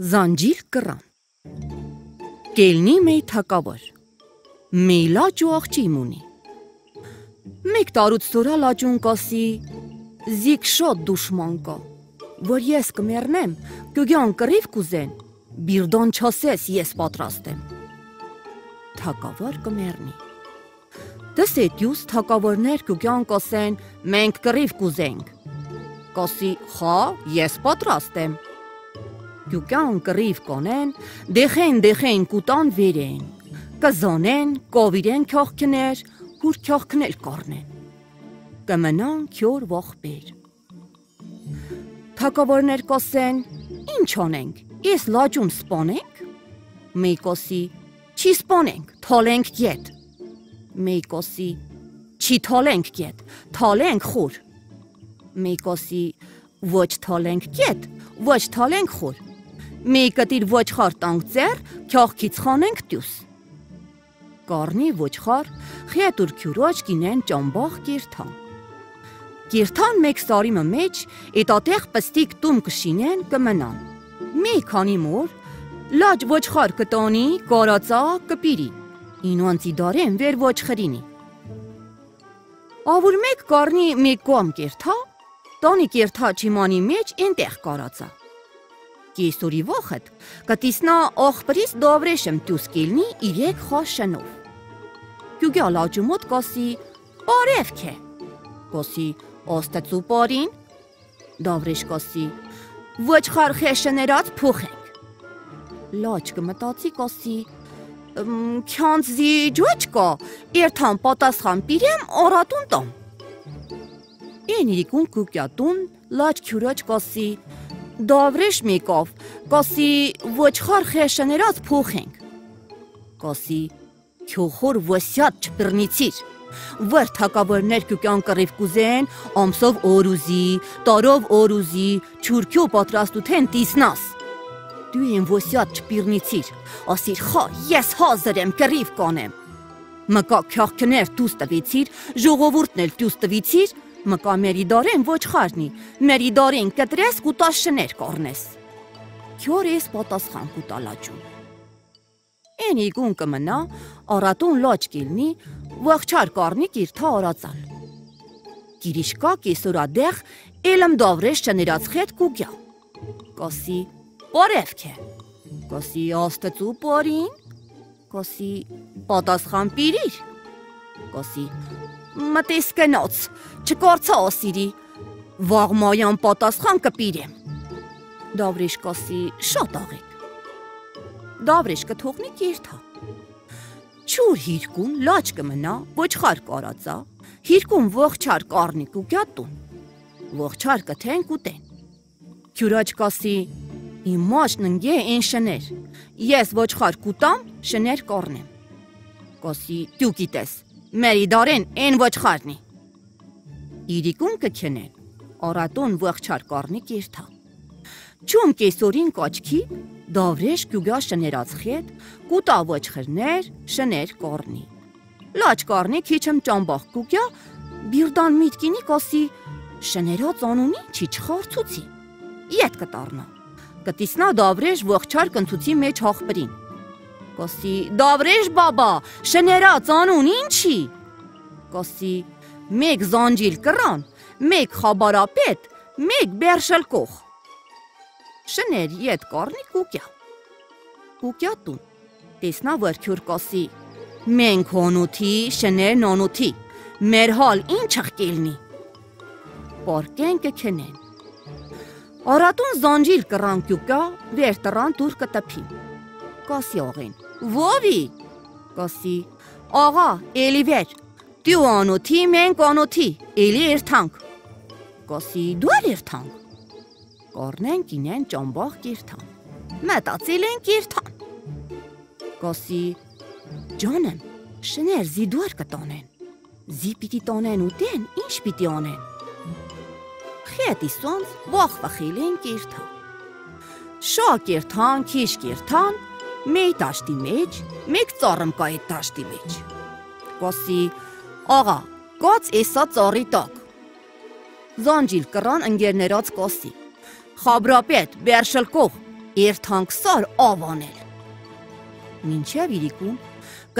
Զանջիլ կռան Կելնի մեի թակավոր Մեի լաճ ու աղջի մունի Մեկ տարուց սորա լաճուն կասի Զիկ շոտ դուշման կա Որ ես կմեռնեմ Գյուգյան կռիվ կուզեն Բիրդոն չասես ես պատրաստ եմ Թակավոր կմեռնի Դսետյուս թակավորներ գյուգյան կասեն Մենք կռիվ կուզենք Կասի խա ես պատրաստ եմ Գյուգյան կռիվ կոնեն, դեխեն դեխեն կուտան վերեն, կզոնեն, կովիրեն քյոխքներ, հուր քյոխքնել կառնեն։ Կմնան քյոր ողբեր։ Թակավորներ կոսեն, ինչ անենք, ես լաճում սպանենք։ Մեյկոսի, չի սպանենք, թոլենք գետ։ Մեյկոսի, չի թոլենք գետ, թոլենք խուր։ Մեյկոսի, ոչ թոլենք գետ, ոչ թոլենք խուր մի կտիր ոչխար տանք ծեր, քյախքից խանենք դյուս։ Կարնի ոչխար խետուր քյուրոջ կինեն ճամբախ կիրթան։ Կիրթան մեկ սարիմը մեջ էտատեղ պստիկ տում կշինեն կմնան։ Մի քանի մոր լաջ ոչխար կտոնի կարածա կպիրի։ Ինոնցի դարեն վեր ոչխրինի։ Ավուր մեկ կարնի մեկ կոմ կերթա, տոնի կերթա չիմանի մեջ ինտեղ կարածա կեսորի վոխդ, կտիսնա ողբրիս դովրեշեմ տուսկելնի իրեք խոշնով։ Գյուգյա լաճումոտ կոսի բարևք է։ Կոսի ոստացու բարին։ Դովրեշ կոսի ոչ խարխեշներած փոխենք։ Լաճ կմտածի կոսի քյանցի ջոճկա երթան պատասխան պիրեմ օրատուն տոմ։ Ենիրիկուն կուկյատուն լաճ քյուրոջ կոսի դավրեշ մեկով, կասի ոչխար խեշներած փոխենք։ Կասի քյոխոր վոսյատ չբռնիցիր։ Վեր թակավորներ կյուկյան կռիվ կուզեն, ամսով օրուզի, տարով օրուզի, չուրքյո պատրաստութեն տիսնաս։ Դու են վոսյատ չբռնիցիր, ասիր խա, ես հազր եմ կռիվ կանեմ։ Մկա քյախքներ դուս տվեցիր, ժողովուրդն էլ դուս տվեցիր, Մկա մերի դարեն ոչ խարնի, մերի դարեն կտրես կուտաշներ կորնես։ Քյոր ես պատասխան կուտալաճուն։ Էնի գուն կմնա, արատուն լաճ կիլնի, վախչար կարնի կիրթա արածալ։ Գիրիշկա կեսորադեղ էլմ դավրեշ չներած խետ կուգյա։ Կոսի պորևք է։ Կոսի աստծու պորին։ Կոսի պատասխան պիրիր։ Կոսի մտես կնոց, չկորցա ասիրի, վաղմայան պատասխան կպիրեմ։ Դավրիշ կասի շատ աղեք։ Դավրիշ կթողնի կերթա։ Չուր հիրկուն լաչ կմնա, ոչխար կարածա, հիրկուն ողջար կարնիկ ու գյատուն։ Ողջար կթեն կուտեն։ Քյուրաջ կասի իմ մաշն ընգե են շներ։ Ես ոչխար կուտամ, շներ կառնեմ։ Կասի դու գիտես, Մերի դարեն են ոչխարնի։ Իրիկուն կքնեն, արատուն վղճար կարնի կիրթա։ Չում կեսորին կոչքի, դավրեշ գյուգա շներած խետ, կուտա ոչխրներ, շներ կորնի։ Լաչ կարնի քիչմ ճամբախ կուգյա, բիրդան միտկինի կոսի, շներած անունի չի չխարցուցի։ Իդ կտառնա։ Կտիսնա դավրեշ ողջար կնթուցի մեջ հախբրին Կոսի դավրեշ բաբա, շներած անուն ինչի։ Կոսի մեկ զանջիլ կռան, մեկ խաբարապետ, մեկ բերշալկող։ Շներ իդ կառնի կուկյա։ Կուկյա տուն։ Տեսնա վրքյուր կոսի։ Մենք հոնութի, շներն անութի։ Մեր հալ ինչ աղկելնի։ Պորկեն կքնեն։ Արատուն զանջիլ կռան կուկյա, վեր տրան դուր կտփի։ Կոսի ողին։ Ովի։ Կոսի։ Աղա, էլի վեր։ Դու անոթի, մենք անոթի, էլի երթանք։ Կոսի, դու էլ երթանք։ Կորնեն կինեն ճամբախ կիրթան։ Մտածել են կիրթան։ Կոսի, ջանեմ, շներ զիդուար կտանեն։ Զի պիտի տանեն ուտեն, ինչ պիտի անեն։ Խետի սոնց վախ վախիլեն կիրթան։ Շա կիրթան, քիչ կիրթան, մեի տաշտի մեջ, մեկ ծառմ կա այդ տաշտի մեջ։ Կոսի, աղա, կոց էսա ծառի տակ։ Զանջիլ կռան ընկերներած կոսի։ Խաբրապետ, բերշլկող, երթանք սար ավանել։ Մինչև իրիկուն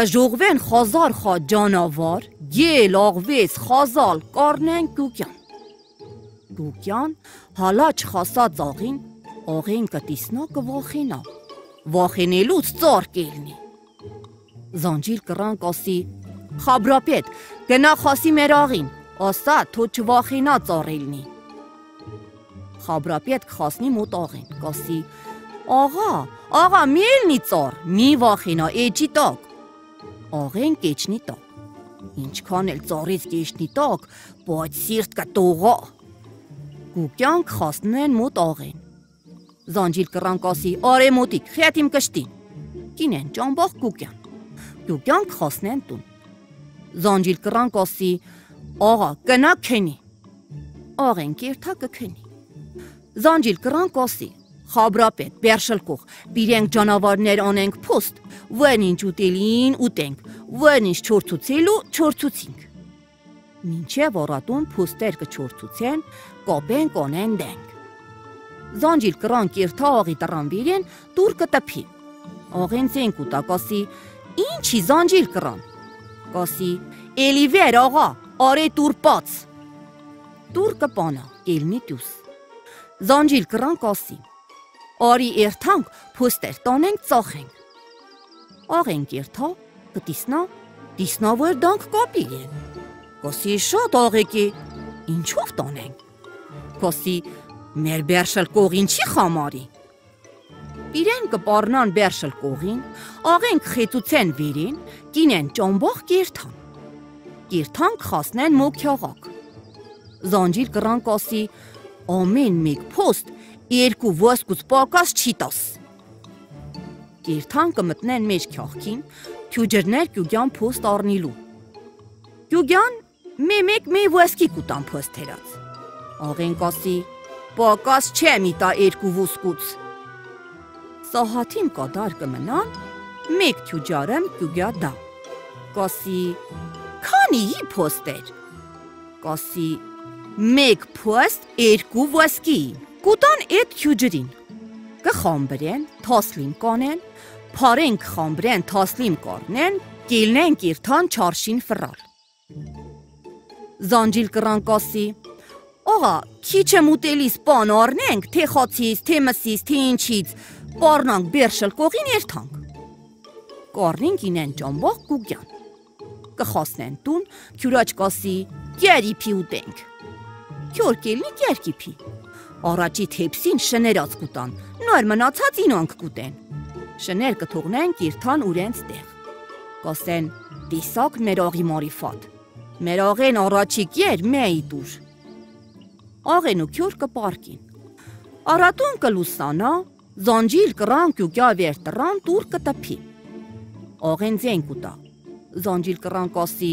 կժողվեն խազար խա ջանավար, գել աղվեց խազալ կառնեն գուկյան։ Գուկյան հալաչ խասած աղին, աղին կտիսնա կվախենա։ Վախենելուց ծառ կելնի։ Զանջիլ կռան կասի. Խաբրապետ, գնա խասի մեր աղին, ասա թո չվախենա ծառելնի։ Խաբրապետ կխասնի մոտ աղին, կասի. Աղա, աղա մի ելնի ծառ, մի վախենա էջի տակ։ Աղեն կեչնի տակ։ Ինչքան էլ ծառից կեչնի տակ, բայց սիրտ կտողա։ Գուկյան կխասնեն մոտ աղեն։ Զանջիլ կռան կասի. «Արեմոտիկ, խյատիմ կշտին»։ Կինեն ճամբախ Գուկյան։ Գուկյան կխասնեն տուն։ Զանջիլ կռան կասի. «Աղա, կնա քենի»։ Աղեն կերթա կքնի։ Զանջիլ կռան կասի. Խաբրապետ, բերշլկող, բիրենք ջանավարներ անենք փոստ, wen ինչ ուտելին ուտենք, wen ինչ չորցուցելու չորցուցինք։ Մինչև օրատուն փոստեր կչորցուցեն, կոպեն կոնեն դենք։ Զանջիլ կռան կերթա աղի տրան բիրեն, դուր կտփի։ Աղեն ցեն կուտա կասի, ինչի զանջիլ կռան։ Կասի, էլի վեր աղա, արե տուրպած։ Տուր կպանա, ելնի դուս։ Զանջիլ կռան կասի։ Արի երթանք, փոստեր տանենք, ծախենք։ Աղենք երթա, կտիսնա, դիսնա որ դանք կապիեն։ Կոսի շատ աղեկի, ինչով տանենք։ Կոսի մեր բերշել կողին չի խամարի։ Իրեն կպառնան բերշել կողին, աղենք խեցուցեն վիրին, կինեն ճամբող կերթան։ Կերթան կխասնեն մոքյաղակ։ Զանջիլ կռան կասի, ամեն մեկ փոստ երկու ոսկուց պակաս չի տաս։ Կիրթան կմտնեն մեջ քյախքին, քյուջերներ քյուգյան փոստ առնիլու։ Քյուգյան մի մեկ մի ոսկի կուտան փոստերած։ Աղեն կասի, պակաս չէ մի տա երկու ոսկուց։ Սահաթին կադար կմնան, մեկ քյուջարեմ քյուգյա դա։ Կասի, քանի փոստեր։ Կասի, մեկ փոստ երկու ոսկի։ Կուտան այդ քյուջերին։ Կխամբրեն, թասլիմ կանեն, փարեն կխամբրեն, թասլիմ կառնեն, կիլնեն կիրթան չարշին ֆրալ։ Զանջիլ կռան կասի. Աղա, քիչ եմ ուտելիս բան առնենք, թե խացից, թե մսից, թե ինչից, պառնանք բերշել կողին երթանք։ Կառնին կինեն ճամբող գուգյան։ Կխասնեն տուն, քյուրաչ կասի. «Գերի փի ուտենք»։ Քյոր կելնի գերքի փի։ Առաջի թեփսին շներած կուտան, նոր մնացած ինոնք կուտեն։ Շներ կթողնեն կիրթան ուրենց տեղ։ Կասեն՝ «Դիսակ մարիֆատ»։ Մեր աղեն առաջի կեր մեի դուր։ Աղեն ու քյոր կպարկին։ Արատուն կլուսանա, զանջիլ կռանք ու կյա վեր տրան տուր կտփի։ Աղեն ձեն կուտա։ Զանջիլ կռան կասի՝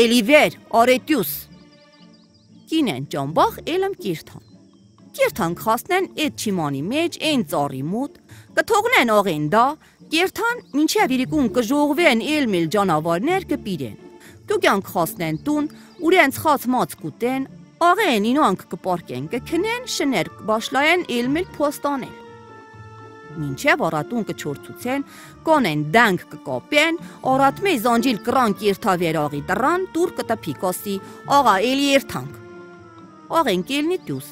«Էլի վեր, արետյուս»։ Կինեն ճամբախ էլմ կիրթան։ Կերթան խասնեն այդ չիմանի մեջ, այն ծառի մոտ, կթողնեն աղեն դա, կերթան մինչև իրիկուն կժողվեն ելմիլ ջանավարներ կպիրեն։ Կուկյան խասնեն տուն, ուրենց խաց մած կուտեն, աղեն ինոնք կպարկեն, կքնեն շներ կբաշլայեն ելմիլ փոստանել։ Մինչև առատուն կչորցուցեն, կոնեն դանք կկոպեն, առատմե զանջիլ կրան կիրթավերաղի տրան, տուր կտպի կոսի, աղա էլի երթանք։ Աղեն կելնի դուս,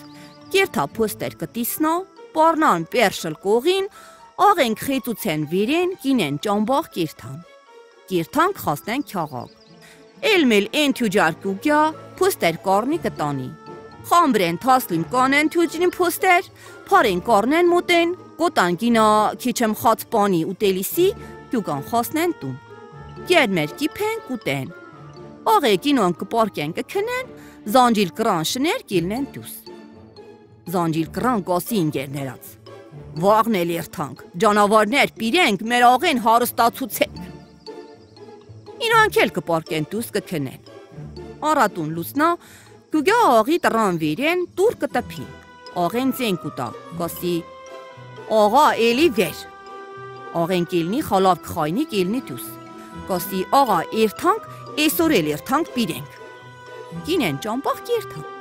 Կերթա փոստեր կտիսնո, պառնան պերշլ կողին, աղենք խեցուցեն վիրեն, կինեն ճամբախ կիրթան։ Կիրթան կխասնեն քյաղակ։ Էլմել են թյուջար կուգյա, փոստեր կառնի կտանի։ Խամբրեն թասլիմ կանեն թյուջին փոստեր, փարեն կառնեն մոտեն, կոտան կինա քիչեմ խած պանի ուտելիսի, դուկան խասնեն տուն։ Գերմեր կիփեն կուտեն։ Աղե կինոն կպարկեն կքնեն, զանջիլ կրան շներ կիլնեն դուս զանջիլ կռան կոսի ինգերներած։ Վաղն էլ երթանք, ջանավարներ պիրենք, մեր աղեն հարստացուցենք։ Իրանք էլ կպարկեն դուս կքնեն։ Արատուն լուսնա, գուգա աղի տրան վիրեն, տուր կտպի։ Աղեն ձեն կուտա, կոսի, աղա էլի վեր։ Աղեն կիլնի խալավ կխայնի կիլնի դուս։ Կոսի աղա երթանք, այսօր էլ երթանք պիրենք։ Գինեն ճամբախ երթանք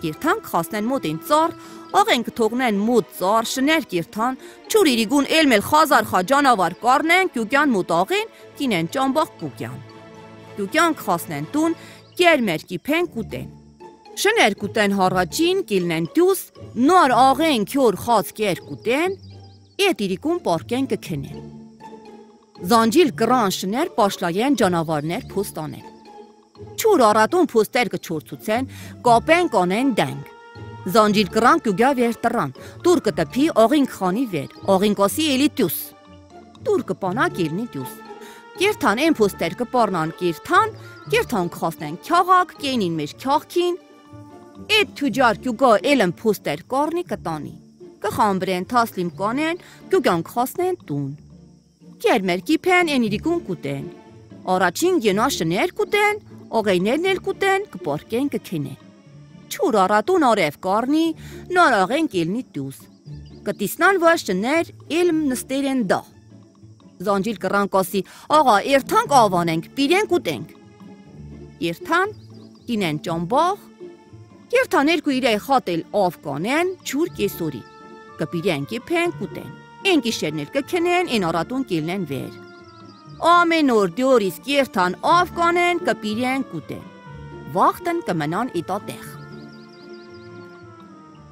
երթանք խասնեն մոտին ծառ, Աղեն կթողնեն մուտ ծար շներ կիրթան, ճուր իրիգուն էլմել խազար խա ջանավար կառնեն, կյուկյան մուտ աղեն, կինեն ճամբախ կուկյան։ Կյուկյան խասնեն տուն, կերմեր կիփեն կուտեն։ Շներ կուտեն հառաջին, կիլնեն դյուս, նոր աղեն քյոր խած կեր կուտեն, էդ իրիկուն պարկեն կքնեն։ Զանջիլ կրան շներ պաշլայեն ջանավարներ փուստանեն։ Ճուր առատուն փուստեր կչորցուցեն, կապեն կանեն դենք։ Զանջիլ կրան կուգա վեր տրան։ Տուր կտփի ողին խանի վեր։ Ողին կոսի էլի տյուս։ Տուր կպանա կիրնի տյուս։ Կերթան են փոստեր կպառնան կերթան, կերթան խասնեն քյաղակ, կենին մեր քյաղքին։ Էդ թուջար կուգա էլն փոստեր կառնի կտանի։ Կխամբրեն թասլիմ կանեն, կուգան խասնեն տուն։ Կերմեր կիփեն ենիրիկուն կուտեն։ Առաջին գենաշներ կուտեն, ողեյներն էլ կուտեն, կպարկեն կքենեն չուր առատուն օրև կառնի, նոր աղեն կիլնի դուս։ Կտիսնան վաշներ իլմ նստերեն դա։ Զանջիլ կռան կոսի, աղա, երթանք ավանենք, պիրենք ուտենք։ Երթան, կինեն ճամբաղ, երթան երկու իրայ խատել ավ կանեն, չուր կեսորի։ Կպիրեն կիփեն կուտեն։ Են գիշերներ կքնեն, են առատուն կիլնեն վեր։ Ամեն օր դյորիս կերթան ավ կանեն, կպիրեն կուտեն։ Վախտն կմնան իտատեղ։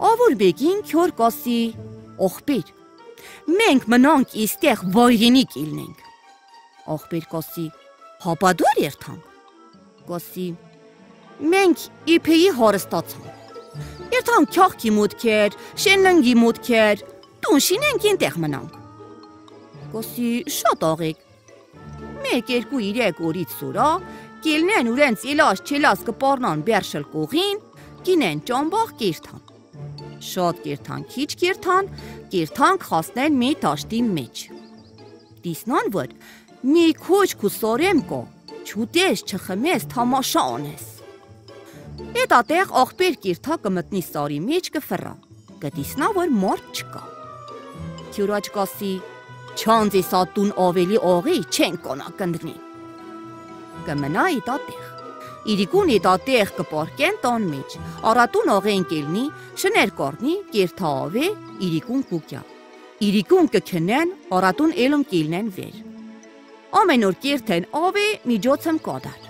Ավոր բեգին քյոր կասի ողբեր։ Մենք մնանք իստեղ վայրենիք իլնենք։ Ողբեր կասի հապադոր երթանք։ Կասի մենք իփեի հարստացանք։ Երթանք քյախքի մուտքեր, շենննգի մուտքեր, տուն շինենք ինտեղ մնանք։ Կասի շատ աղեք։ Մեկ երկու իրեք օրից սուրա, կելնեն ուրենց իլաշ չելաս կպառնան բերշել կողին, կինեն ճամբախ կիրթան շատ կերթան, քիչ կերթան, կերթան խասնեն մի տաշտի մեջ։ Դիսնան որ մի քոչք ու սորեմ կո, չուտես չխմես թամաշա անես։ Էդ ատեղ աղբեր կիրթա կմտնի սարի մեջ կֆրա, կդիսնա որ մարդ չկա։ Քյուրաջ կասի, չանձի սատուն ավելի ողի չեն կոնա կնդրնի։ Կմնա իտ ատեղ իրիկուն իտատեղ կպարկեն տան մեջ։ Արատուն ողեն կելնի, շներ կորնի, կերթավե, իրիկուն կուկյա։ Իրիկուն կքնեն, արատուն էլում կիլնեն վեր։ Ամեն օր կերթեն ավե միջոցեմ կադար։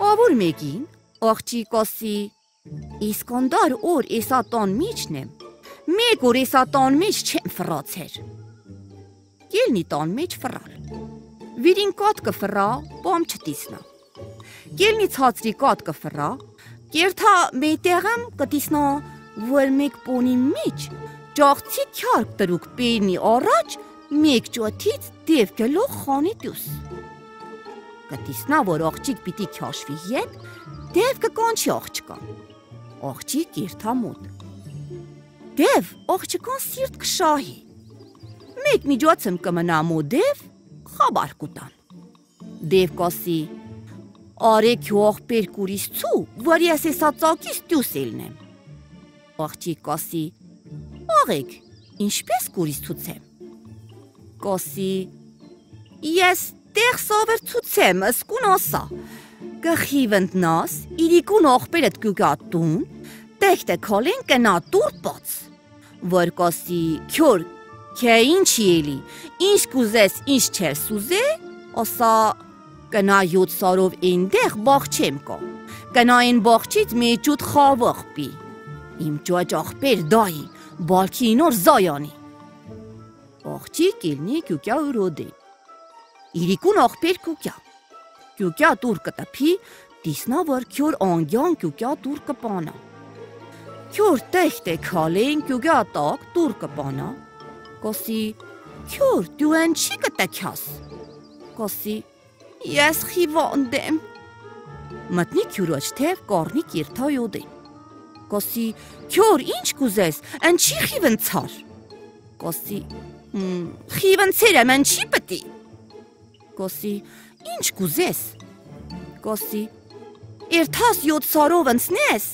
Ավուր մեկին, աղջի կասի, Իսկանդար օր էսա տան միջն եմ։ Մեկ օր էսա տան մեջ չեմ ֆրացեր։ Կելնի տան մեջ ֆրալ։ Վիրին կատ կֆրա, բամ չտիսնա։ Գելնի ցածրի կատ կֆրա, կերթա մետեղամ կտիսնա որ մեկ պոնի միջ, ճաղցի քյարկ տրուկ պերնի առաջ մեկ ճոթից դև գլող խանի դյուս։ Կտիսնա որ աղջիկ պիտի քաշվի ետ, դև կկանչի աղջկան։ Աղջիկ կերթա մոտ։ Դև աղջկան սիրտ կշահի։ Մեկ միջոցեմ կմնա մոդև խաբար կուտան։ Դև կասի Արեք ողբեր կուրիս ցու, որ ես էսա ծակից դյուս ելնեմ։ Աղջի կասի. Աղեք, ինչպես կուրիս ցուցեմ։ Կասի. Ես տեղ սովեր ցուցեմ, սկուն ասա։ Գխիվընտնաս, իրիկուն ողբերդ գուգատուն, տեքտե քոլին կնա տուր բաց։ Որ կասի, քյոր, քե ինչի էլի, ինչ կուզես, ինչ չես ուզե, ասա Կնա 7 սարով այնտեղ բաղչեմ կա։ Կնային բաղչից մի ճուտ խավախ պի։ Իմ ճոճախպեր դայի, բալքի նոր զայանի։ Աղջի կելնի կյուկյա ուրոդե։ Իրիկուն աղբեր կուկյա։ Կյուկյա տուր կտփի, դիսնա որ քյոր անգյան կյուկյա տուր կպանա։ Քյոր տեխտե քալեն կյուկյա տակ տուր կպանա։ Կոսի քյոր դու են չի կտեքյաս։ Կոսի Ես խիվանդ եմ։ Մտնի քյուրոջ թև կորնի կիրթայոդե։ Կոսի քյոր ինչ կուզես, ընչի խիվնցար։ Կոսի խիվնցեր եմ ընչի պտի։ Կոսի ինչ կուզես։ Կոսի Երթաս 7 սարով ընցնես,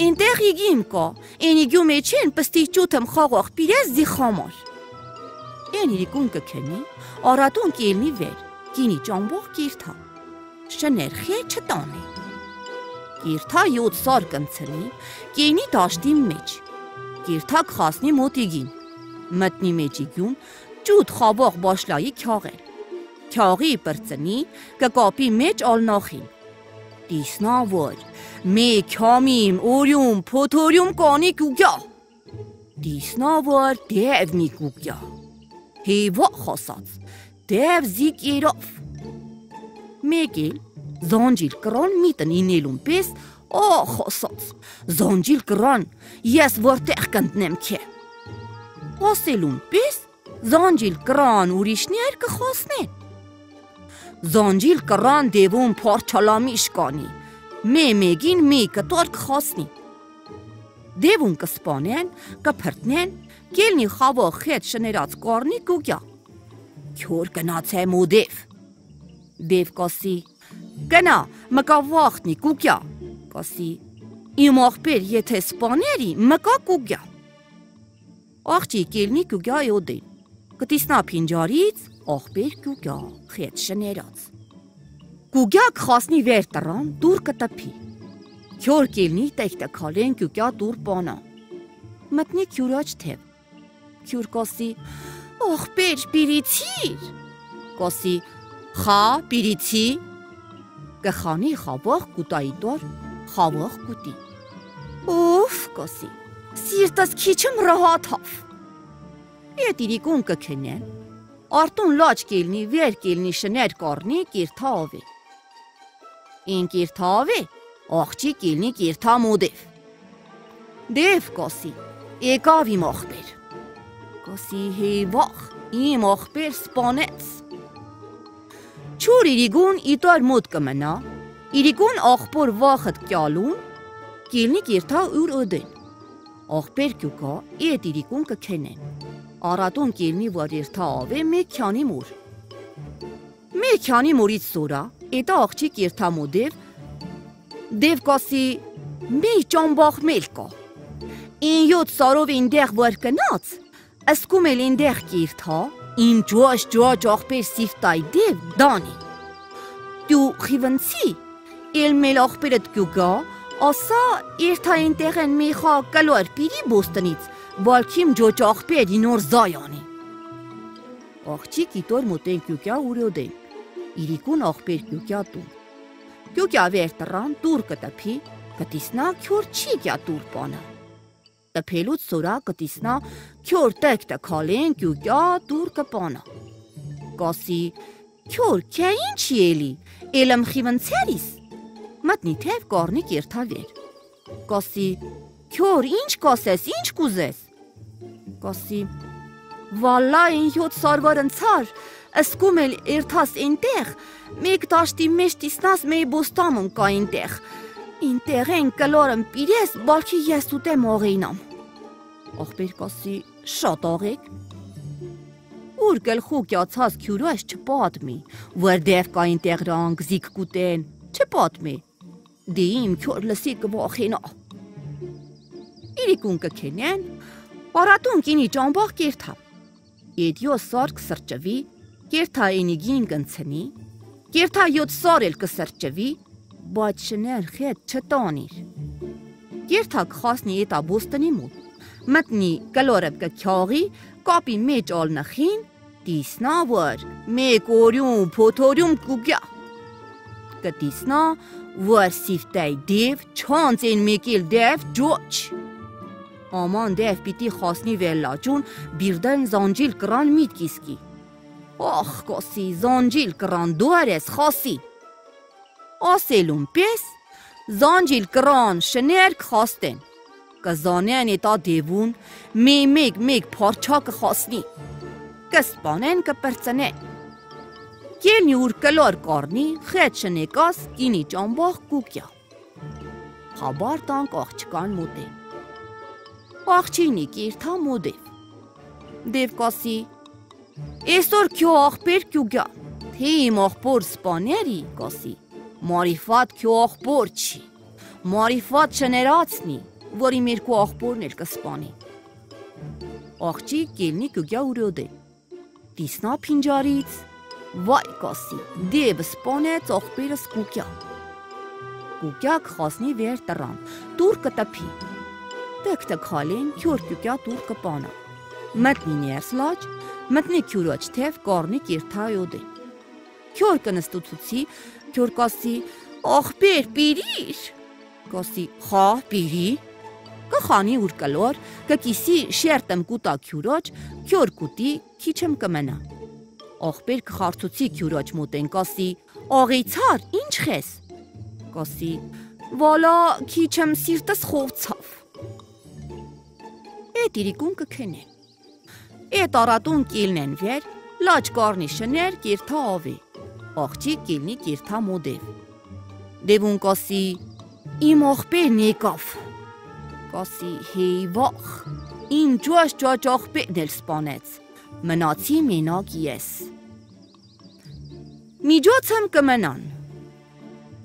ինտեղ իգիմ կա, են իգյու մեջ են պստի ճութմ խաղող պիրես զի խամար։ Են իրիկուն կքնի, արատուն կիլնի վեր, կինի ճամբող կիրթա։ Շներ խե չտանի։ Կիրթա յոթ սար կնցնի, կինի դաշտի մեջ, կիրթակ խասնի մոտիգին։ Մտնի մեջիգյուն ջուտ խաբող բաշլայի քյաղել։ Քյաղի բրծնի կկապի մեջ ալնախին։ Դիսնա որ մե քամիմ օրյում փոթորյում կանի կուգյա։ Դիսնա որ դև մի կուգյա։ Հեվա խոսած դև զիկ երով։ Մեգել զոնջիլ կրոն միտն ինելուն պես Օ, խոսած։ Զոնջիլ կրան, ես որտեղ կընտնեմ քե։ Խոսելուն պես զոնջիլ կրան ուրիշներ կխոսնեն։ Զոնջիլ կրան դևում փորչալամի շկանի։ Մե մեգին մի կտոր կխոսնի։ Դևուն կսպանեն, կփրտնեն, կելնի խավող հետ շներած կորնի կուգյա։ Քյոր գնացեմ ու դև։ Դև կասի, գնա, մկա վախտնի կուգյա կասի. Իմ աղբեր, եթե սպաների, մկա կուգյա։ Աղջի կելնի կուգյա յոդին։ Կտիսնա փինջարից աղբեր կուգյա, խետ շներած։ Կուգյա քասնի վեր տրան դուր կտփի։ Քյոր կելնի տեքտը քալեն կուգյա դուր բանա։ Մտնի քյուրաջ թև։ Քյուր կասի. Աղբեր, պիրիցիր։ Կասի. Խա, պիրիցի։ Կխանի խաբող կուտայի դոր խավող կուտի։ Ուֆ, կոսի։ Սիրտս քիչմ ռահաթավ։ Եդիրիկուն կքնեն։ Արտուն լաչ կելնի, վեր կելնի շներ կորնի կիրթավի։ Ին կիրթավի, աղջի կելնի կիրթա մոդև։ Դև կոսի, եկավ իմ աղբեր։ Կոսի հեվախ, իմ աղբեր սպանեց։ Չուր իրիգուն իտար մոտ կմնա, Իրիկուն աղբոր վախդ կյալուն, կիլնի կիրթա ուր օդեն։ Աղբեր կյուկա, իետ իրիկուն կքենեն։ Արատուն կիլնի որ երթա ավե մեկ քյանի մուր։ Մեկ քյանի մուրից սորա, էտա աղջի կիրթա մոդև, դև կասի մի ճամբախ մել կա։ Ին յոտ սարով ինդեղ որ կնաց, ասկում էլ ինդեղ կիրթա, ին ջոաշ ջոաշ աղբեր սիֆտայ դև դանի։ Դու խիվնցի Էլմել աղբերդ գյուգա, ասա երթային տեղեն մի խա կլոր պիրի բոստնից, բալքիմ ջոճ աղբերի նոր զայանի։ Աղջի կիտոր մոտեն գյուգյա ուրյոդեն, իրիկուն աղբեր գյուգյա տուն։ Գյուգյա վեր տրան տուր կտպի, կտիսնա քյոր չի գյա տուր պանա։ Տպելուց սորա կտիսնա քյոր տեք տքալեն գյուգյա տուր կպանա։ Կասի քյոր քյա ինչ ելի, էլմ խիվնցերիս մտնի թև կորնիկ երթավեր։ Կասի. «Քյոր, ինչ կասես, ինչ կուզես»։ Կասի. «Վալա ին հյոտ սարվար ընցար, ասկում էլ երթաս ինտեղ, մեկ տաշտի մեջ տիսնաս մեի բոստամում կա ինտեղ։ Ինտեղ են կլորым պիրես, բալքի ես ուտեմ ողինամ»։ Աղբեր կասի. «Շատ աղեք»։ Ուր գլխու կյացած քյուրաշ չպատմի, որ դև կա ինտեղ ռանգ զիկ կուտեն, չպատմի դիմ քոր լսի կվախենա։ Իրիկուն կքենեն, պարատուն կինի ճամբախ կերթա։ Եդյո սարք սրճվի, կերթա ինիգին կնցնի, կերթա յոտ սար էլ կսրճվի, բայց շներ խետ չտանիր։ Կերթա կխասնի էտա բոստնի մոտ, մտնի կլորը կքյաղի, կապի մեջ ալնխին, դիսնա որ մեկ օրյում փոթորյում կուգյա։ Կտիսնա որ սիվտայ դև չանց են մեկիլ դև ջոչ։ Աման դև պիտի խասնի վելլաճուն բիրդեն զանջիլ կրան միտքիսկի։ Ախ, կոսի զանջիլ կրան դուարես խասի։ Ասելուն պես զանջիլ կրան շներ կխաստեն։ Կզանեն էտա դևուն մի մեկ մեկ փարչա կխասնի։ Կսպանեն կպրծնեն Կելնի ուր կլոր կորնի, խետ շնեկաս, կինի ճամբախ կուկյա։ Խաբար տանք աղջկան մոտեն։ Աղջինի կիրթա մոդև։ Դև կասի, Էսօր քյո աղբեր կյուգյա, թե իմ աղբոր սպաների, կասի, մարիֆատ քյո աղբոր չի, մարիֆատ չներացնի, որ իմ երկու աղբորն էլ կսպանի։ Աղջի կելնի կյուգյա ուրյոդե, դիսնա պինջարից, Վայ կասի, դեև սպոնեց ողբերս կուկյա։ Կուկյակ խասնի վեր տրան, տուր կտպի։ Տեկտը քալին քյուր կյուկյա դուր կպանա։ Մտնի ներս լաջ, մտնի քյուրոջ թև կորնի կիրթայոդի։ Քյուր կնստուցուցի, քյուր կասի, «Ախպեր, պիրիր»։ Կասի, «Խա, պիրի»։ Կխանի ուր կլոր, կկիսի շերտեմ կուտա քյուրոջ, քյուր կուտի, քիչեմ կմնա։ Ախպեր կխարցուցի քյուրոջ մոտեն կասի, «Աղիցար, ինչ խես»։ Կասի, «Վալա, քիչեմ սիրտս խովցավ»։ Էդ իրիկուն կքենեն։ Էդ արատուն կիլնեն վեր, լաջ կորնի շներ կիրթա ավի։ Աղջի կիլնի կիրթա մոդև։ Դևուն կասի իմ աղբերն եկավ։ Կասի հեյ վախ։ Իմ ջոաշ ջոջ աղբերն էլ սպանեց։ Մնացի մենակ ես։ Միջոց եմ կմնան։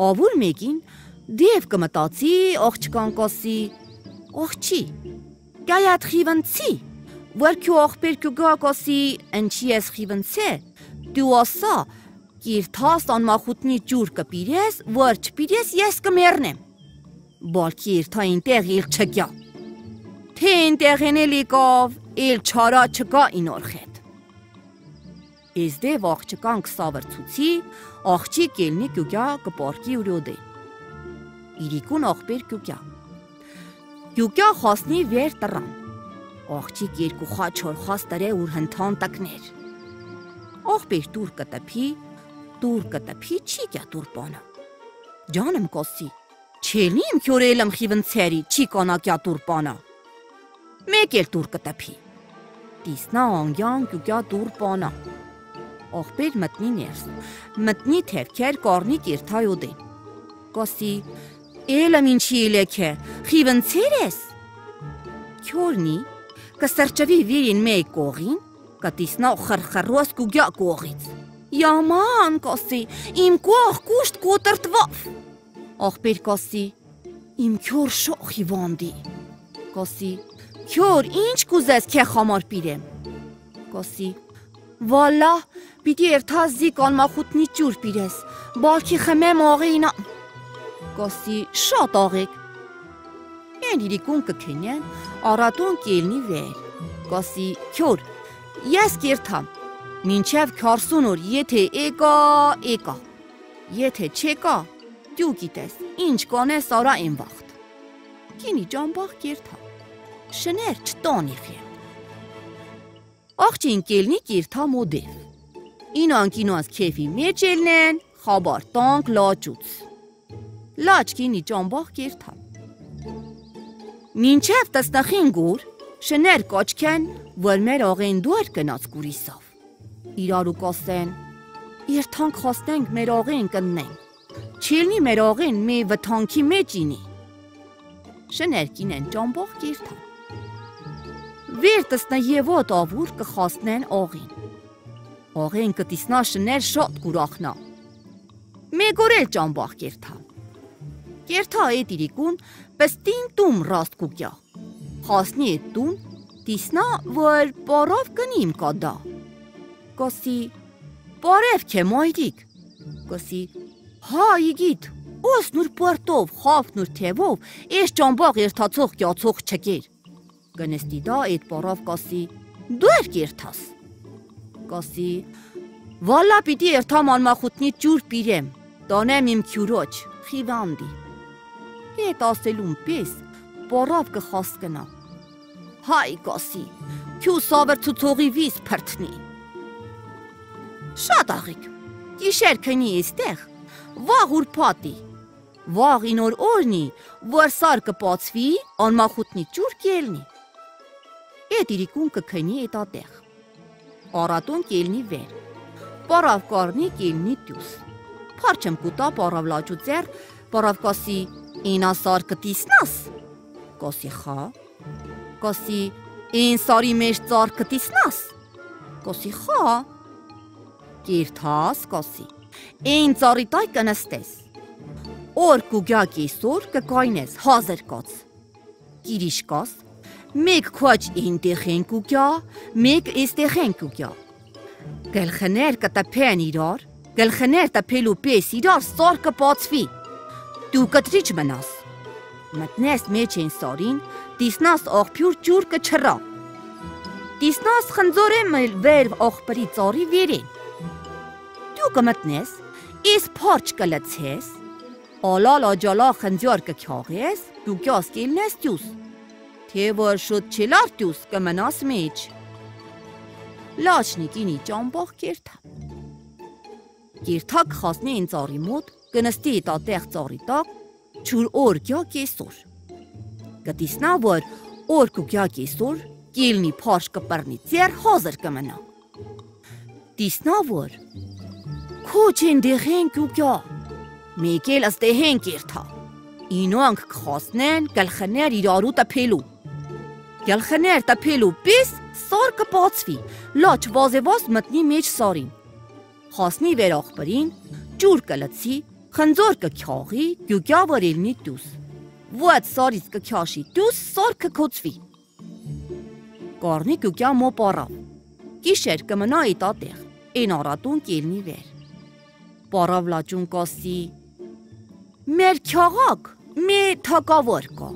Ավուր մեկին դև կմտածի աղջկան կասի աղջի Գայատ խիվնցի որ քու ախպեր քու գակասի ընչի ես խիվնցե դու ասա կիրթաս անմախուտնի ջուր կպիրես որ չպիրես ես կմեռնեմ բալքի իրթա ինտեղ իլ չկյա թե ինտեղ էնել իկավ իլ չարա չկա ինոր խետ Իզդե վաղճկան կսավրցուցի աղջի կելնի կյուկյա կպարկի ուրյոդե Իրիկուն աղբեր կյուկյա Կյուկյա խասնի վեր տրան աղջիկ երկու խաչոր խաստրե ուր հնթան տակներ։ Աղբեր դուր կտփի, դուր կտփի չի կա դուր բանը։ Ջանեմ կոսի, չելիմ քյորելեմ խիվնցերի, չի կանակյա դուր բանը։ Մեկ էլ դուր կտփի։ Դիսնա անգյան կյուկյա դուր բանը։ Աղբեր մտնի ներս, մտնի թևքեր կորնի կիրթայոդեն։ Կոսի, Էլը ինչի իլեքը, խիվնցեր ես։ Քյորնի կսրճվի վիրին մեկ կողին, կտիսնա խրխրոս կուգյա կողից։ Yaman կոսի, իմ կող կուշտ կոտրտվավ։ Աղբեր կոսի, իմ քյոր շոխի վանդի։ Կոսի, քյոր ինչ կուզես քե համար պիրեմ։ Կոսի, Վալա, պիտի երթազի կանմախուտնի ջուր պիրես, բալքի խմեմ աղինա։ Կոսի, շատ աղեք, են իրիկուն կքենեն, արատուն կելնի վեր, կասի քյոր, ես կերթամ, մինչև 40 օր, եթե եկա, եկա, եթե չեկա, դու գիտես, ինչ կանես արա այն վաղտ։ Կինի ջամբախ կերթա, շներ չտոնի խեն։ Աղջին կելնի կերթա մոդև, ինան կինոած քեվի մեջ елնեն, խաբար տանք լաճուց։ Լաճ կինի ջամբախ կերթա։ Մինչև տստախին գուր շներ կոչքեն, որ մեր ողեն դուր կնաց գուրիսով։ Իրարու կասեն, երթանք խոստենք մեր ողեն կննենք։ Չիլնի մեր ողեն մի վթանքի մեջ ինի։ Շներքին են ճամբող կիրթան։ Վեր տսնա եվոտ ավուր կխասնեն ողին։ Ողեն կտիսնա շներ շատ գուրախնա։ Մեգորել ճամբող կիրթան։ Կերթա այդ իրիկուն պստին տում ռաստկուկյա։ Խասնի այդ տուն տիսնա, որ պարավ կնիմ կադա։ Կոսի, պարև քե մայրիկ։ Կոսի, հա իգիտ, ոս նուր պարտով, խավ նուր թևով, ես ճամբաղ երթացող կյացող չկեր։ Գնստի դա այդ պարավ կասի, դու էր կերթաս։ Կասի, վալա պիտի երթամ անմախուտնի ջուր պիրեմ, տանեմ իմ քյուրոջ, խիվանդի հետ ասելուն պես պորավ կխասկնա։ Հայ կասի, քյու սավր ցուցողի վիս փրտնի։ Շատ աղիկ։ Գիշեր քնի էստեղ, վաղ ուրփատի։ Վաղ ինոր օրնի, որ սար կպացվի, անմախուտնի ջուր կելնի։ Էդ իրիկուն կքնի էտատեղ։ Արատուն կելնի վեր։ Պարավ կարնի կելնի դյուս։ Փարչեմ կուտա պարավ լաճու ծեր, պարավ կասի ինասար կտիսնաս։ Կոսի խա։ Կոսի ինսարի մեջ ծար կտիսնաս։ Կոսի խա։ Կիրթաս կոսի։ Այն ծարի տայ կնստես։ Օր կուգյակի սոր կկայնես հազր կոց։ Կիրիշ կոս, մեկ քոչ ինտեղ են կուգյա, մեկ էստեղ են կուգյա։ Գլխներ կտպեն իրար, գլխներ տպելու պես իրար սոր կպացվի։ Դու կտրիչ մնաս։ Մտնես մեջ են սարին, Դիսնաս աղբյուր ջուր կչռա։ Դիսնաս խնձորը մել վեր աղբրի ծորի վերին։ Դու կմտնես, իս փորջ կլցես, ալալ աջալա խնձոր կքյաղես, դու կյաս կիլնես դյուս։ Թե որ շուտ չիլար դյուս կմնաս մեջ։ Լաչնիկինի ճամբող կերթա։ Կերթակ խասնի ին ծառի մոտ, կնստի տատեղ ծառի տակ, ճուր օր գյա կեսոր։ Կտիսնա որ օր կուգյա կեսոր, կիլնի փարշ կպռնի ծեր հազր կմնա։ Տիսնա որ քոչեն դեղեն կուգյա։ Մեկել աստեհեն կերթա։ Ինոնք կխոսնեն գլխներ իրարու տփելու։ Գլխներ տփելու պես սոր կբացվի։ Լաչ վազեվաս մտնի մեջ սարին։ Խասնի վեր աղբրին, ջուր կլցի, խնձոր կքյաղի, գյուգյա վրելնի դուս։ Ոդ սարից կքյաշի դուս, սոր կքոցվի։ Կորնի գյուգյա մո պարավ։ Գիշեր կմնա իտատեղ, են արատուն կելնի վեր։ Պարավ լաճուն կասի։ Մեր քյաղակ, մի թակավոր կա։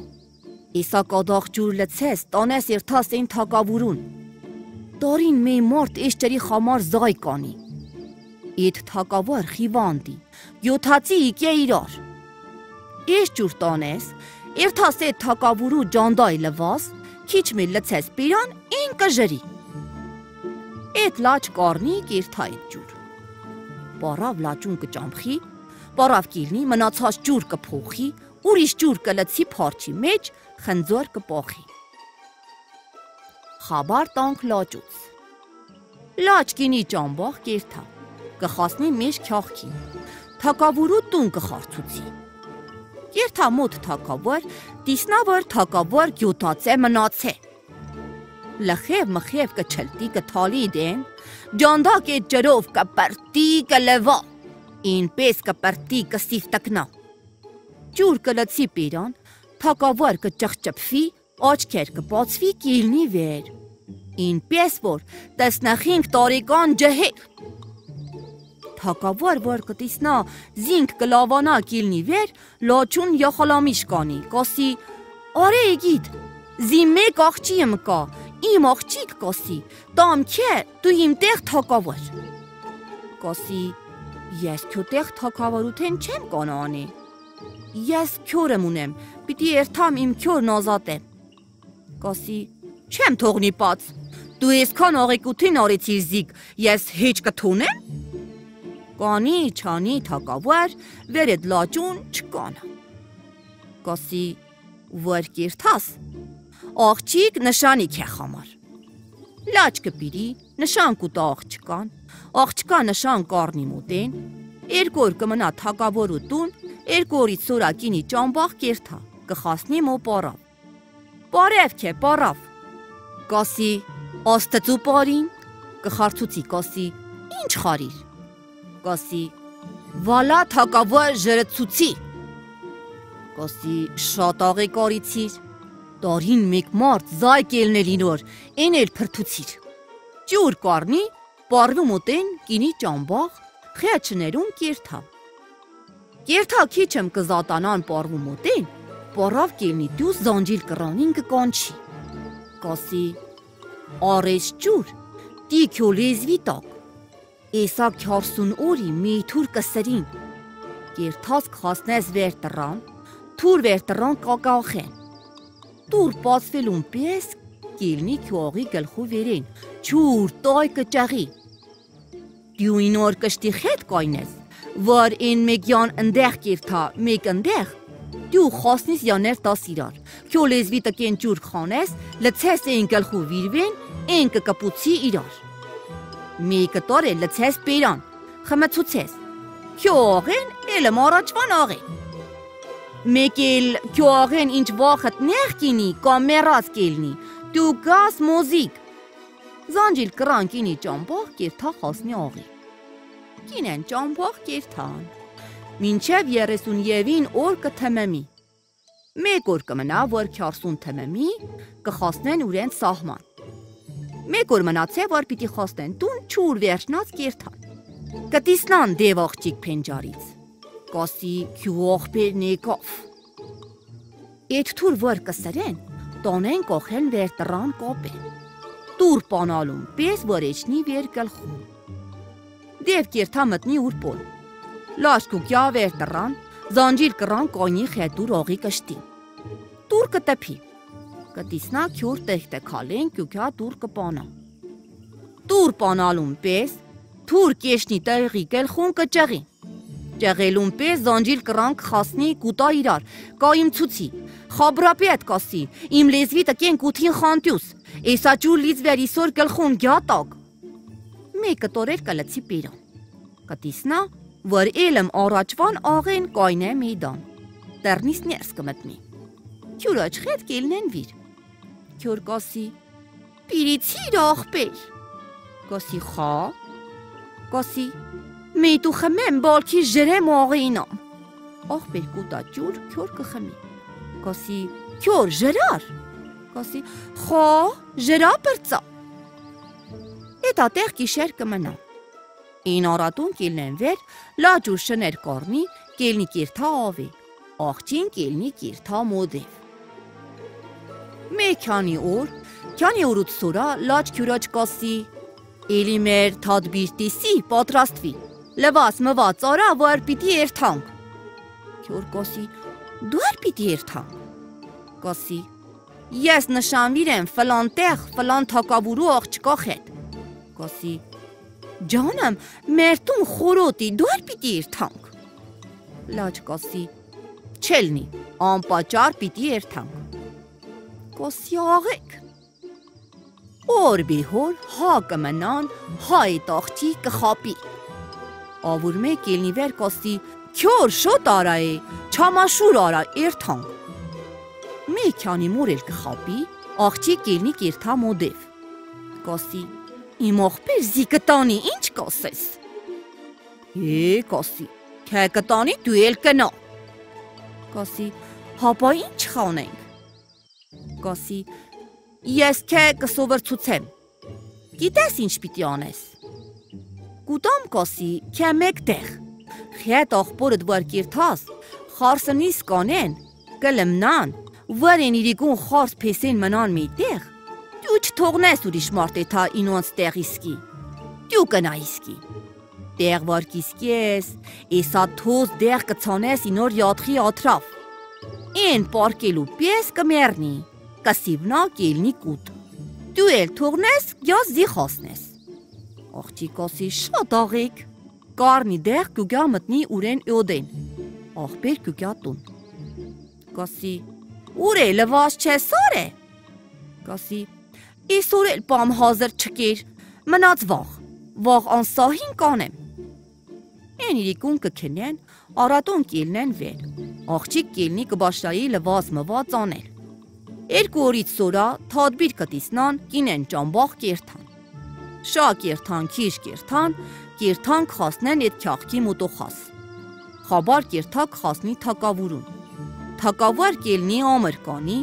Իսա կադախ ջուր լցես, տանես երթաս այն թակավորուն։ Դորին մի մորտ էշջերի խամար զայ կանի։ Իդ թակավոր խիվանդի, յոթացի իկե իրար։ Ես ջուր տանես, երթաս այդ թակավորու ջանդայ լվաս, քիչ մի լցես պիրան, ին կժրի։ Այդ լաչ կառնի կիրթայ ջուր։ Բարավ լաճուն կճամփի, բարավ կիլնի մնացած ջուր կփոխի, ուրիշ ջուր կլցի փարչի մեջ, խնձոր կփոխի խաբար տանք լաճուց։ Լաճ կինի ճամբախ կերթա, կխասնի մեջ քյախքին, թակավուրու տուն կխարցուցի։ Կերթա մոտ թակավոր, դիսնավոր թակավոր գյութացե մնացե։ Լխև մխև կչլտի կթալի դեն, ջանդակ է ջրով կպրտի կլվա, ինպես կպրտի կսիֆտակնա։ Ջուր կլցի պիրան, թակավոր կճղճփվի, աչքեր կբացվի կիլնի վեր։ Ինպես որ տեսնախինք տարեկան ջհեր։ Թակավոր որ կտիսնա զինք կլավանա կիլնի վեր, լոչուն յախալամիշ կանի, կասի արե գիտ, զի մեկ աղջի եմ կա, իմ աղջիկ կասի, տամ քե, դու իմ տեղ թակավոր։ Կասի ես քո տեղ թակավորութեն չեմ կանանի։ Ես քյոր եմ ունեմ, պիտի երթամ իմ քյորն ազատեմ կասի. Չեմ թողնի պաց։ Դու այսքան աղեկութին արեցիր զիկ, ես հեչ կթունեմ։ Կանի, չանի, թակավոր, վերեդ լաճուն չկանա։ Կասի, որ կիրթաս։ Աղջիկ նշանիք է խամար։ Լաչ կպիրի, նշան կուտա աղջկան, աղջկա նշան կառնի մոտեն, երկու օր կմնա թակավոր ու տուն, երկու օրից սորակինի ճամբախ կերթա, կխասնի մո պարավ։ Պարև քե, պարավ։ Կասի, աստծու պարին, կխարցուցի կասի, ինչ խարիր։ Կասի, վալա թակավոր ժրեցուցի։ Կասի, շատ աղի կարիցիր։ Տարին մեկ մարդ զայք ելնելին որ, են էլ փրթուցիր։ Ջուր կառնի, պարվում ուտեն կինի ճամբախ, խեչներուն կերթա։ Կերթա քիչեմ կզատանան պարվում ուտեն, պարավ կելնի դուս զանջիլ կրանին կկանչի։ Կասի, արես ջուր, տիքյո լեզվի տակ։ Էսա 40 օրի մի թուր կսրին։ Կերթած խասնես վեր տրան, թուր վեր տրան կակախեն։ Տուր պացվելուն պես կելնի քյողի գլխու վերին, ջուր տայ կճաղի։ Դու ինոր կշտի խետ կայնես, որ են մեգյան ընդեղ կերթա, մեկ ընդեղ դու խոսնիս յաներ տաս իրար։ Քյո լեզվի տկեն ջուր խանես, լցես են գլխու վիրվեն, են կկպուցի իրար։ Մի կտոր է լցես պերան, խմեցուցես։ Քյո աղեն էլը մարաճվան աղեն։ Մեկ էլ քյո աղեն ինչ վախտ նեղ կինի կամ մեռած կելնի, դու գաս մոզիկ։ Զանջիլ կրան կինի ճամփող կերթա խասնի աղի։ Կինեն ճամփող կերթան մինչև 30-ին օր կթմեմի։ Մեկ օր կմնա, որ 40 թմեմի կխոսնեն ուրեն սահման։ Մեկ օր մնացե, որ պիտի խոսնեն տուն ճուր վերջնած կերթան։ Կտիսնան դև աղջիկ փենջարից։ Կասի քյուղ բերնեկով։ Այդ թուր որ կսրեն, տոնեն կողեն վեր տրան կոպեն։ Տուր պանալում պես որեչնի վեր գլխում։ Դև կերթա մտնի ուրպոլ։ Լաշկուկյա վեր տրան, զանջիլ կրան կոնի խետուր ողի կշտի։ Տուր կտփի։ Կտիսնա քյուր տեխտե քալեն կյուքա տուր կպանա։ Տուր պանալում պես, թուր կեշնի տեղի գլխուն կճեղի։ Ճեղելուն պես զանջիլ կրանք խասնի կուտա իրար, կայիմ ցուցի, խաբրապետ կասի, իմ լեզվի տկեն կութին խանտյուս, էսաճուր լիz վերիսոր գլխուն գյատակ։ Մեկը տորեր կլցի պիրան։ Կտիսնա, որ էլեմ առաջվան աղեն կայնե մեյդան։ Տերնիս ներս կմտնի։ Քյուրաչ խետ կելնեն վիր։ Քյուր կասի, պիրիցիր աղբեր։ Կասի խա։ Կասի, Միտու խմեմ բալքի ջրեմ աղինամ։ Աղբեր կուտա ջուր քյոր կխմի։ Կասի քյոր ջրար։ Կասի խո ջրա բրծա։ Էտա տեղ գիշեր կմնա։ Ին արատուն կիլնեն վեր լաջուր շներ կորնի կելնի կիրթա ավի։ Աղջին կելնի կիրթա մոդև։ Մեքանի օր, քանի օրուց սորա լաջ քյուրաչ կասի. Էլի մեր թադբիրտիսի պատրաստվի լվաս մված արա, որ պիտի երթանք։ Քյուր կոսի, դու ար պիտի երթանք։ Կոսի, ես նշանվիր եմ ֆլան տեղ, ֆլան թակավուրու աղջկա հետ։ Կոսի, ջանım, մեր տուն խորոտի, դու ար պիտի երթանք։ Լաջ կոսի, չելնի, անպաճար պիտի երթանք։ Կոսի աղեք։ Օր բիհոր հա կմնան, հայ տաղջի կխապի ավուր մեկ ելնի վեր կոստի քյոր շոտ արա է չամաշուր արա երթան մեքյանի մորել կխապի աղջի կելնի կերթա մոդև կոստի իմ ողբեր զի կտանի ինչ կասես է կոստի քե կտանի դու էլ կնա կոստի հապա ինչ խանենք կոստի ես քե կսովրցուցեմ գիտես ինչ պիտի անես Կուտամ կոսի, քե մեկտեղ։ Խետ աղբորդ վար կիրթաս, խարսնիս կանեն, կլմնան, վարեն իրիկուն խարս պեսեն մնան միտեղ, դու չթողնես ուրիշ մարդ էթա ինոնց տեղ իսկի, դու կնա իսկի։ Տեղ վար կիսկի ես, էսա թոզ դեղ կցանես ինոր յատխի աթրավ։ Են պարկելու պես կմերնի, կսիվնա կելնի կուտ։ Դու էլ թողնես, գյազ զի խասնես աղջիկոսի շատ աղիկ։ Կարնի դեղ գուգա մտնի ուրեն յոդեն։ Աղբեր գուգա տուն։ Կասի ուր է լվաս չէ սար է։ Կասի իսուր էլ պամ հազր չկեր, մնաց վաղ, վաղ անսահին կանեմ։ Են իրիկուն կքնեն, արատուն կիլնեն վեր։ Աղջիկ կիլնի կբաշայի լվազ մված անել։ Երկու օրից սորա թադբիր կտիսնան կինեն ճամբախ կերթան։ Շա կերթան, քիչ կերթան, կերթան խասնեն այդ քյախքի մոտոխաս։ Խաբար կերթակ խասնի թակավուրուն։ Թակավար կելնի ամր կանի,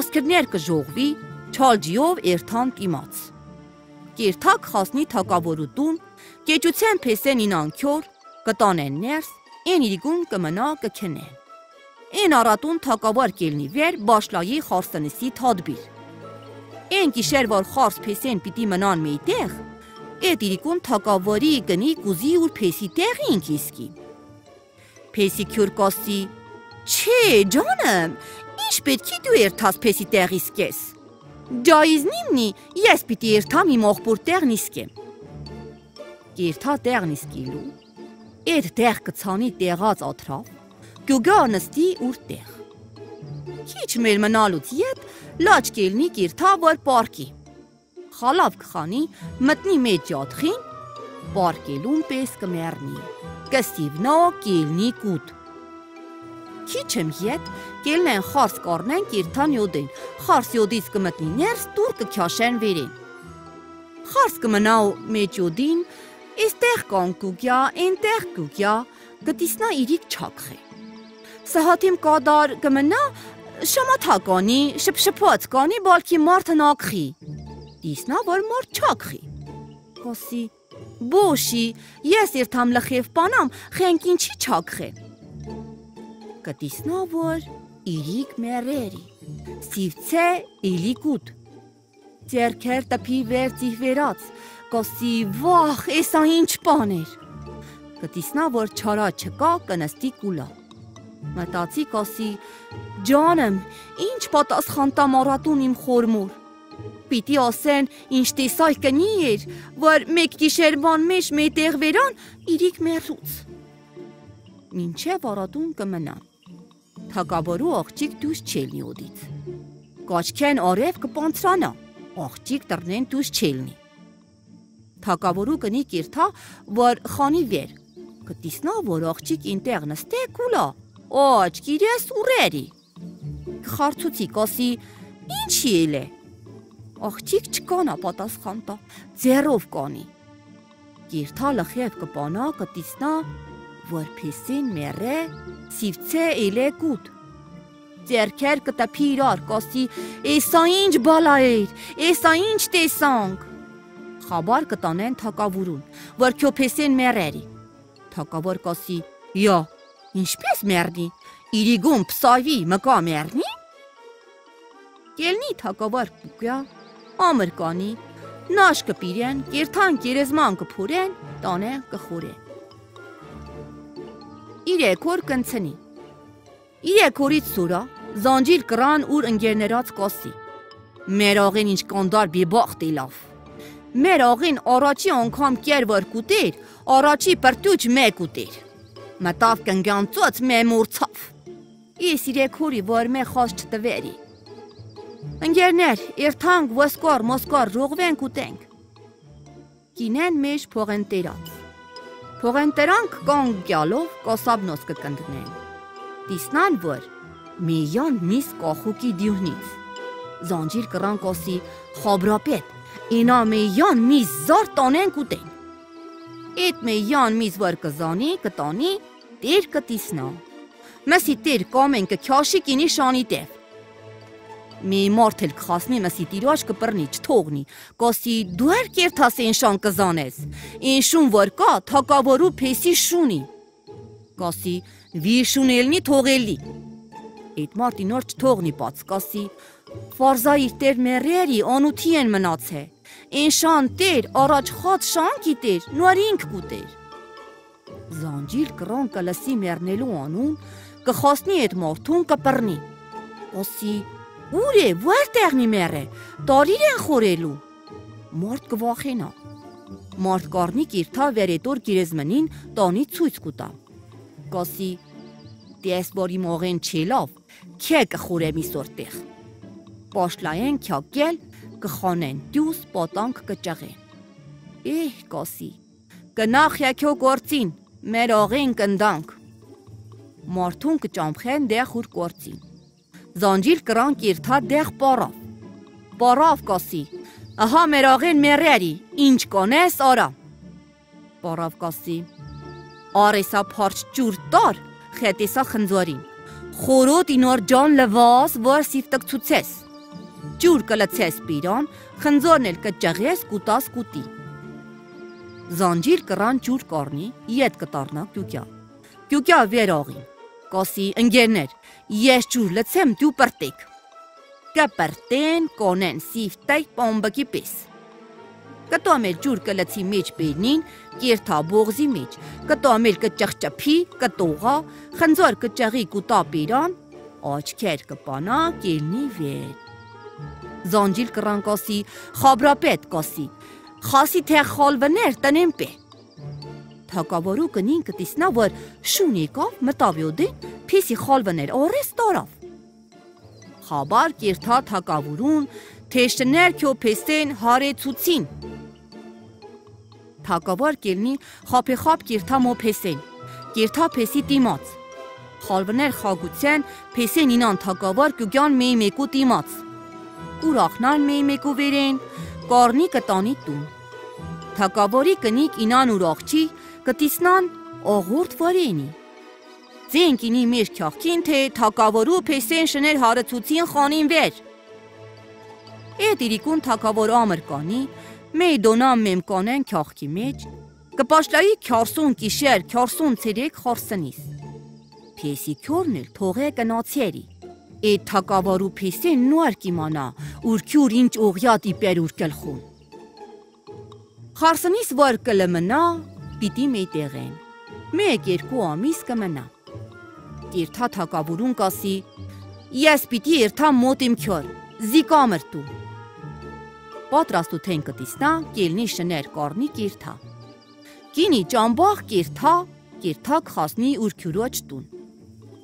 ասկրներ կժողվի, չալջիով երթան կիմաց։ Կերթակ խասնի թակավորուտուն, կեճուցեն փեսեն ինանքյոր, կտանեն ներս, են իրիկուն կմնա կքնեն։ Են առատուն թակավար կելնի վեր բաշլայի խարսնիսի թադբիր Էն գիշեր որ խարս փեսեն պիտի մնան մեյտեղ, էդ իրիկուն թակավորի գնի կուզի ուր փեսի տեղին կիսկի։ Փեսի քյուրկոսի Չէ, ջանım, ինչ պետքի դու երթաս փեսի տեղիս կես։ Ջայիզնիմնի, ես պիտի երթամ իմ ողբուր տեղն իսկեմ։ Երթա տեղն իսկիլու։ Էդ տեղ կցանի տեղած աթրավ, գյուգա նստի ուր տեղ։ Քիչ մեր մնալուց յետ լաչ կելնի կիրթա որ պարկի։ Խալավ կխանի, մտնի մեջ յատխին, պարկելուն պես կմեռնի։ Կստիվնա կելնի կուտ։ Քիչ եմ յետ կելնեն խարս կառնեն կիրթան յոդեն։ Խարս յոդից կմտնի ներս դուր կքյաշեն վերին։ Խարս կմնա մեջ յոդին, Իստեղ կան կուգյա, այնտեղ կուգյա, գտիսնա իրիկ չակխե։ Սահատիմ կադար կմնա շամաթականի, շփշփոց կանի բալքի մարդն ակխի։ Իսնա որ մարդ չակխի։ Կոսի Բոշի, ես երթամ լխև պանամ, խենք ինչի չակխե։ Կտիսնա որ իրիկ մերերի սիվցե իլիկուտ Ձերքեր տփի վեր ծիվերած կոսի վախ էսա ինչ բան էր Կտիսնա որ չարա չկա կնստի կուլա Մտածի կոսի ջանım ինչ պատասխան տամ առատուն իմ խորմուր Պիտի ասեն ինչ տեսայ կնի էր, որ մեկ գիշերվան մեջ մետեղ վերան իրիկ մերուց։ Մինչև առատուն կմնան։ Թակաբորու աղջիկ դուս չելնի օդից։ Կաչքեն արև կպանցրանա, աղջիկ տրնեն դուս չելնի։ Թակաբորու կնի կիրթա, որ խանի վեր։ Կտիսնա, որ աղջիկ ինտեղ նստե կուլա։ Օչ, գիրես ուրերի։ Խարցուցի կոսի, ինչի էլ է։ Աղջիկ չկանա պատասխան տա, ձերով կանի։ Կիրթա լխև կպանա, կտիսնա, որ փեսին մերը սիվցե էլե կուտ։ Ձերքեր կտպի իրար կոսի, էսա ինչ բալա էր, էսա ինչ տեսանք։ Խաբար կտանեն թակավուրուն, որ քո փեսին մերերի։ Թակավոր կոսի, յա, ինչպես մերնի, իրիգում պսավի մկա մերնի։ Կելնի թակավոր կուկյա, ամր կանի, նաշ կպիրեն, կերթան կերեզման կփուրեն, տանե կխորեն։ Իրեք օր կընցնի։ Իրեք օրից սուրա, զանջիլ կրան ուր ընկերներած կոսի։ Մեր աղին ինչ կանդար բիբախտ իլավ։ Մեր աղին առաջի անգամ կեր որ կուտեր, առաջի պրտուչ մեկ ուտեր։ Մտավ կնգանցոց մե մուրցավ։ Ես իրեք օրի որ մե խոս չտվերի։ Ընկերներ, երթանք ոսկոր մոսկոր ռողվենք ուտենք։ Կինեն մեջ փողենտերած։ Փողենտերանք կոնգ գյալով կոսաբնոս կկնդնեն։ Տիսնան որ միյան միս կողուկի դյունից։ Զանջիր կրան կոսի խոբրապետ, ինա միյան միս զար տանենք ուտեն։ Էդ միյան միս որ կզանի, կտանի, տեր կտիսնա։ Մսի տեր կամեն կքյաշի կինի շանի տև մի մարդ էլ կխասնի մսի տիրոջ կպռնի, չթողնի։ Կոսի դու էր կերթասեն շան կզանես։ Ինշուն որ կա, թակավորու փեսի շունի։ Կոսի վի շունելնի թողելի։ Այդ մարդի նոր չթողնի բաց կասի։ Ֆարզայի տեր մերերի անութի են մնացե։ Ինշան տեր առաջ խած շանքի տեր, նորինք կուտեր։ Զանջիլ կրան կլսի մեռնելու անուն, կխոսնի այդ մարդուն կպռնի։ Օսի Ուր է, որտեղն է մերը։ Տարիր են խորելու։ Մարդ կվախենա։ Մարդ կառնի կիրթա վերետոր գիրեզմնին տանի ցույց կուտա։ Կասի դես որի մողեն չելավ, քե կխորեմ իսորտեղ։ Պաշլայեն քյակել կխանեն, դյուս պատանք կճղեն։ Էհ, կասի։ Կնախ յակյո գործին, մեր աղեն կնդանք։ Մարդուն կճամփեն դեղ ուր գործին Զանջիլ կրան կիրթա դեղ պարավ։ Պարավ կասի։ Ահա մեր աղեն մերերի, ինչ կոնես արա։ Պարավ կասի։ Արեսա փարչ ջուր տար, խետեսա խնձորին։ Խորոտ ինոր ջան լվաս, որ սիվտկցուցես։ Ջուր կլցես պիրան, խնձորն էլ կճղես կուտաս կուտի։ Զանջիլ կրան ջուր կառնի, իդ կտառնա կյուկյա։ Կյուկյա վեր աղին կոսի ընկերներ, ես ջուր լցեմ դու պրտիկ։ Կպրտեն կոնեն սիվտայ պոմբակի պես։ Կտոմել ջուր կլցի մեջ բերնին, կերթա բողզի մեջ, կտոմել կճղճփի, կտողա, խնձոր կճղի կուտա բերան, աչքեր կպանա կելնի վեր։ Զանջիլ կրանկոսի, խաբրապետ կոսի, խասի թե խալվներ տնեմ պե թակավորու կնին կտիսնա, որ շուն եկավ, մտավ յոդին, փիսի խալվներ, օրես տարավ։ Խաբար կիրթա թակավորուն, թեշտներ քյո փեսեն հարեցուցին։ Թակավոր կելնի խապե խապ կիրթա մո փեսեն, կիրթա փեսի տիմաց։ Խալվներ խագուցեն փեսեն ինան թակավոր կյուգյան մեի մեկու տիմաց։ Ուրախնան մեի մեկու վերեն, կառնի կտանի տուն։ Թակավորի կնիկ ինան ուրախչի կտիսնան ողորտ վարենի։ Ձենքինի մեր քյախքին թե թակավորու փեսեն շներ հարացուցին խանին վեր։ Էդ իրիկուն թակավոր ամրկանի, մեի դոնամ մեմ կանեն քյախքի մեջ, կպաշլայի 40 գիշեր, 40 ցերեկ խորսնիս։ Փեսի քորն էլ թողե կնացերի։ Էդ թակավարու փեսեն նուար կիմանա, ուրքյուր ինչ օղյատ իպեր ուր կլխուն։ Խարսնիս վար կլմնա, պիտի մեյտեղեն։ Մեկ երկու ամիս կմնա։ Տիրթա թակավուրուն կասի. Ես պիտի երթա մոտ իմ քյոր, զիկամր տու։ Պատրաստութեն կտիսնա, կելնի շներ կորնի կիրթա։ Կինի ճամբախ կիրթա, կիրթակ խասնի ուրքյուրոջ տուն։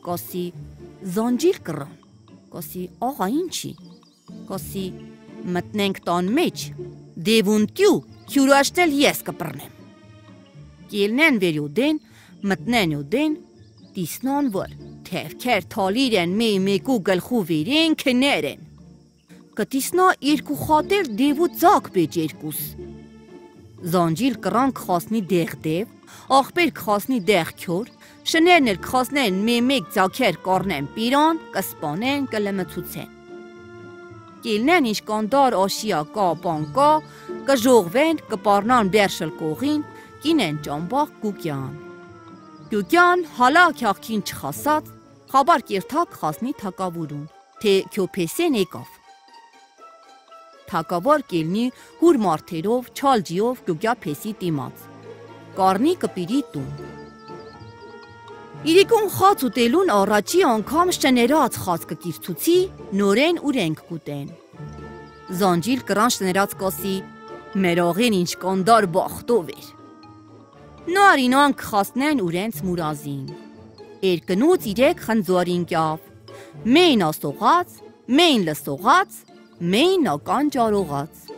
Կոսի զոնջիր կռան։ Կոսի աղա ինչի։ Կոսի մտնենք տան մեջ։ Դևուն տյու հյուրաշտել ես կպռնեմ։ Կելնեն վերյուդեն, մտնեն ուդեն, տիսնան որ, թևքեր թալիր են մի մեկու գլխու վիրեն քներ են։ Կտիսնա երկու խատեր դևու ծակ բեջ երկուս։ Զանջիլ կրանք խասնի դեղ դև, աղբեր կխասնի դեղ քյոր, շներն էլ կխասնեն մի մեկ ծակեր կորնեն պիրան, կսպանեն, կլմցուցեն կիլնեն ինչ կանդար աշիա կա բանկա, կժողվեն, կպառնան բերշլ կողին, կինեն ճամբախ գուկյան։ Գուկյան հալա քյախքին չխասած, խաբար կերթակ խասնի թակավուրուն, թե քյոփեսեն եկավ։ Թակավոր կելնի հուր մարտերով, չալջիով գուկյա փեսի տիմաց։ Կարնի կպիրի տուն։ Իրիկուն խաց ուտելուն առաջի անգամ շներած խաց կկիրցուցի, նորեն ուրենք կուտեն։ Զանջիլ կրան շներած կոսի, մեր ողին ինչ կոնդար բախտով էր։ Նարինան կխասնեն ուրենց մուրազին։ Երկնուց իրեք խնձորին կյավ, մեին ասողած, մեին լսողած, մեին ական ճարողած։